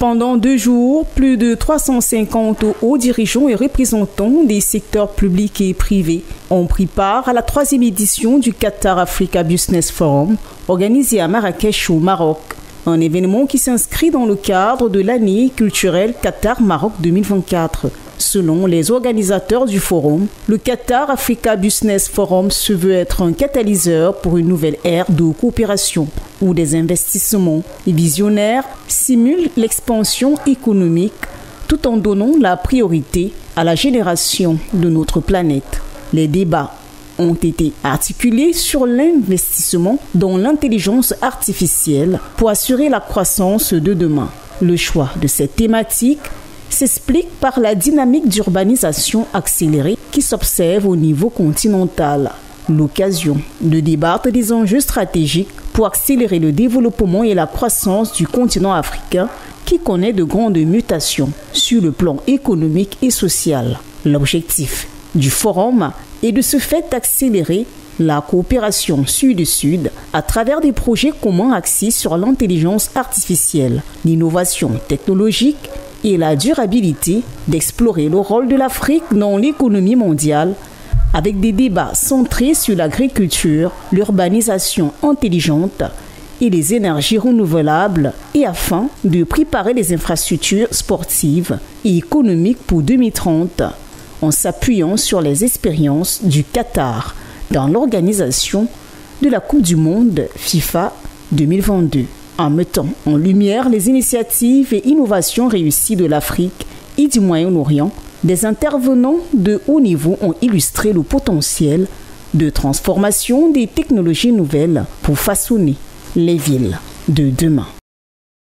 Pendant deux jours, plus de 350 hauts dirigeants et représentants des secteurs publics et privés ont pris part à la troisième édition du Qatar Africa Business Forum organisé à Marrakech au Maroc. Un événement qui s'inscrit dans le cadre de l'année culturelle Qatar Maroc 2024. Selon les organisateurs du forum, le Qatar Africa Business Forum se veut être un catalyseur pour une nouvelle ère de coopération où des investissements visionnaires simulent l'expansion économique tout en donnant la priorité à la génération de notre planète. Les débats ont été articulés sur l'investissement dans l'intelligence artificielle pour assurer la croissance de demain. Le choix de cette thématique s'explique par la dynamique d'urbanisation accélérée qui s'observe au niveau continental. L'occasion de débattre des enjeux stratégiques pour accélérer le développement et la croissance du continent africain qui connaît de grandes mutations sur le plan économique et social. L'objectif du forum est de ce fait accélérer la coopération sud-sud à travers des projets communs axés sur l'intelligence artificielle, l'innovation technologique et la durabilité d'explorer le rôle de l'Afrique dans l'économie mondiale avec des débats centrés sur l'agriculture, l'urbanisation intelligente et les énergies renouvelables et afin de préparer les infrastructures sportives et économiques pour 2030 en s'appuyant sur les expériences du Qatar dans l'organisation de la Coupe du Monde FIFA 2022 en mettant en lumière les initiatives et innovations réussies de l'Afrique et du Moyen-Orient, des intervenants de haut niveau ont illustré le potentiel de transformation des technologies nouvelles pour façonner les villes de demain.